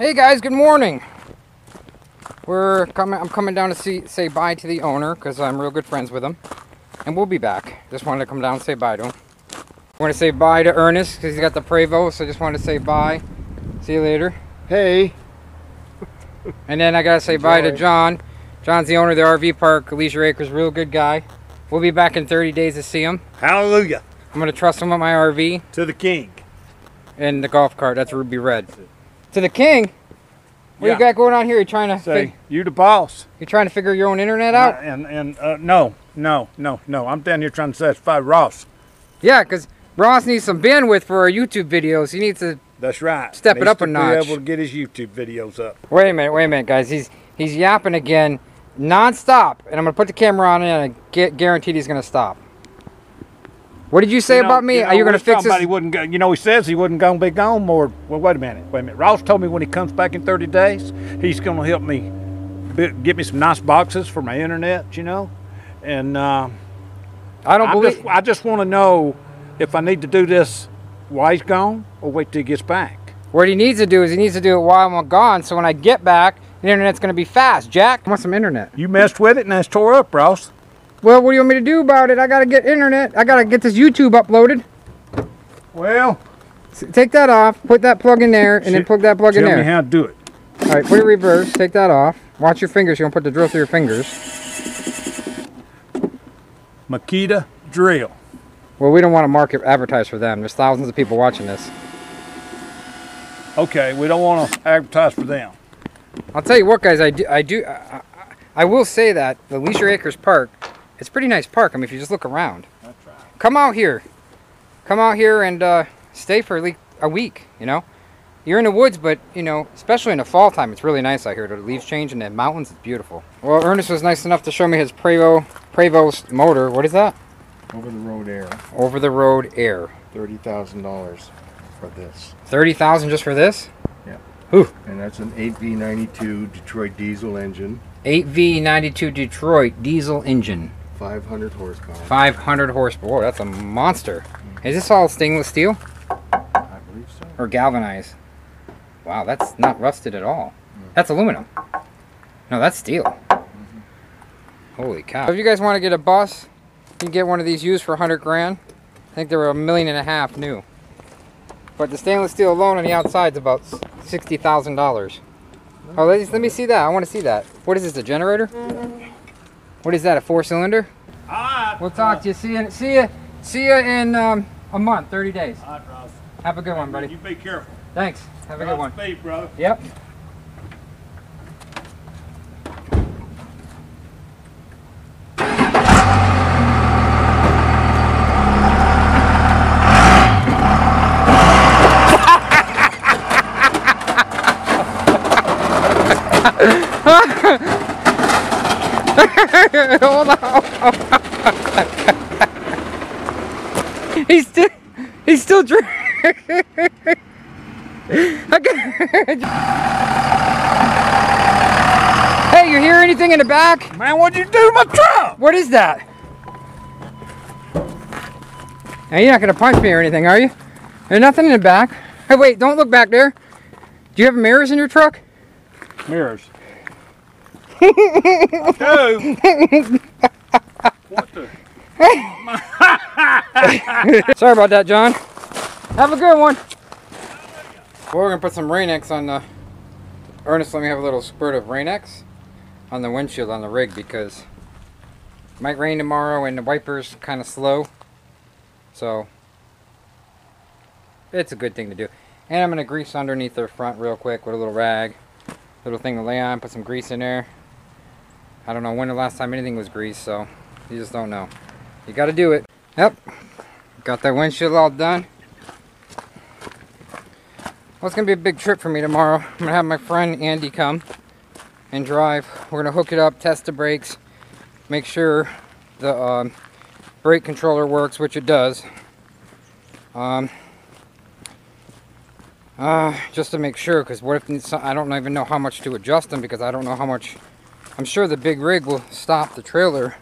Hey guys, good morning. We're coming. I'm coming down to see say bye to the owner because I'm real good friends with him, and we'll be back. Just wanted to come down and say bye to him. Want to say bye to Ernest because he's got the Prevost. So just wanted to say bye. See you later. Hey. And then I gotta say bye to John. John's the owner of the RV park, Leisure Acres. Real good guy. We'll be back in 30 days to see him. Hallelujah I'm gonna trust him with my RV to the King. and the golf cart. That's Ruby Red. To the king. What Yeah. you got going on here? You're trying to Say, you the boss. You're trying to figure your own internet out? And and uh, no, no, no, no. I'm down here trying to satisfy Ross. Yeah, because Ross needs some bandwidth for our YouTube videos. He needs to. That's right. Step it up a notch. Be able to get his YouTube videos up. Wait a minute, wait a minute, guys. He's he's yapping again, non-stop, and I'm gonna put the camera on and I get guaranteed he's gonna stop. What did you say You know- about me? you know, Are you gonna fix talking this? He wouldn't go, you know, he says he wasn't going to be gone more. Well, wait a minute. Wait a minute. Ross told me when he comes back in 30 days, he's going to help me get me some nice boxes for my internet, you know? And uh, I don't I believe. just, I just want to know if I need to do this while he's gone or wait till he gets back. What he needs to do is he needs to do it while I'm gone, so when I get back, the internet's gonna be fast. Jack, I want some internet. You messed with it and that's tore up, Ross. Well, what do you want me to do about it? I gotta get internet. I gotta get this YouTube uploaded. Well, Take that off. Put that plug in there, and then plug that plug in there. tell me how to do it. All right, put it reverse. Take that off. Watch your fingers. You're gonna put the drill through your fingers. Makita drill. Well, we don't want to market advertise for them. There's thousands of people watching this. Okay, we don't want to advertise for them. I'll tell you what, guys. I do. I do. I, I, I will say that the Leisure Acres Park, it's a pretty nice park. I mean, if you just look around, right. come out here, come out here and uh, stay for at least a week. You know, you're in the woods, but you know, especially in the fall time, it's really nice out here. The leaves change in the mountains. It's beautiful. Well, Ernest was nice enough to show me his Prevo Prevost motor. What is that? Over the road air, Over the road air. thirty thousand dollars for this. Thirty thousand just for this? Yeah. Whew. And that's an eight V ninety-two Detroit diesel engine, 8V92 Detroit diesel engine, five hundred horsepower. 500 horsepower. Whoa, that's a monster. Mm. Is this all stainless steel I believe so. or galvanized? Wow, that's not rusted at all. Mm. That's aluminum. No, that's steel. Mm-hmm. Holy cow. If you guys want to get a bus, you can get one of these used for 100 grand. I think they were a million and a half new. But the stainless steel alone on the outside is about $60,000. Oh, let, let me see that. I want to see that. What is this, a generator? Mm-hmm. What is that, a four cylinder? Ah. We'll talk to you. See you. See you. See you in um, a month, 30 days. All right, Ross. Have a good one, buddy. You be careful. Thanks. Have a good one. Godspeed, brother. Yep. Hold on. he's still, he's still drinking. Hey, you hear anything in the back? Man, what'd you do to my truck? What is that? Now you're not gonna punch me or anything, are you? There's nothing in the back. Hey, wait! Don't look back there. Do you have mirrors in your truck? Mirrors. The? Sorry about that, John. Have a good one. Well, we're gonna put some Rain-X on the. Ernest, let me have a little spurt of Rain-X on the windshield on the rig because it might rain tomorrow and the wipers kind of slow. So it's a good thing to do. And I'm gonna grease underneath the front real quick with a little rag, little thing to lay on. Put some grease in there. I don't know when the last time anything was greased, so you just don't know. You got to do it. Yep. Got that windshield all done. Well, it's to be a big trip for me tomorrow. I'm to have my friend Andy come and drive. We're to hook it up, test the brakes, make sure the um, brake controller works, which it does. Um, uh, just to make sure, because what if I don't even know how much to adjust them because I don't know how much. I'm sure the big rig will stop the trailer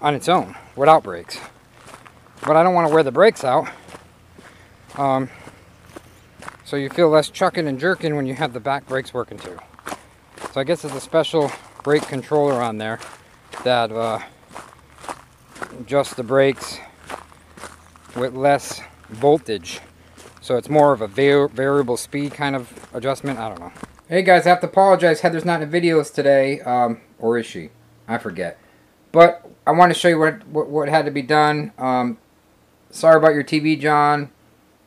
on its own without brakes. But I don't want to wear the brakes out. Um, So you feel less chucking and jerking when you have the back brakes working too. So I guess it's a special brake controller on there that uh, adjusts the brakes with less voltage. So it's more of a var variable speed kind of adjustment. I don't know. Hey guys, I have to apologize. Heather's not in the videos today. Um, or is she? I forget. But I want to show you what, what, what had to be done. Um, sorry about your TV, John.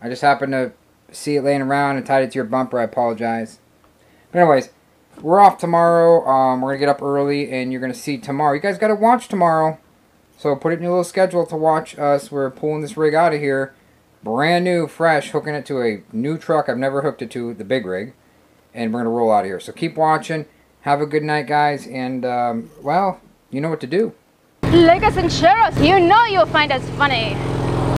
I just happened to see it laying around and tied it to your bumper. I apologize. But anyways, we're off tomorrow. Um, we're going to get up early and you're going to see tomorrow. You guys got to watch tomorrow. So put it in your little schedule to watch us. We're pulling this rig out of here. Brand new, fresh, hooking it to a new truck I've never hooked it to, the big rig. And we're going to roll out of here. So keep watching. Have a good night, guys. And, um, well, you know what to do. Like us and share us. You know you'll find us funny.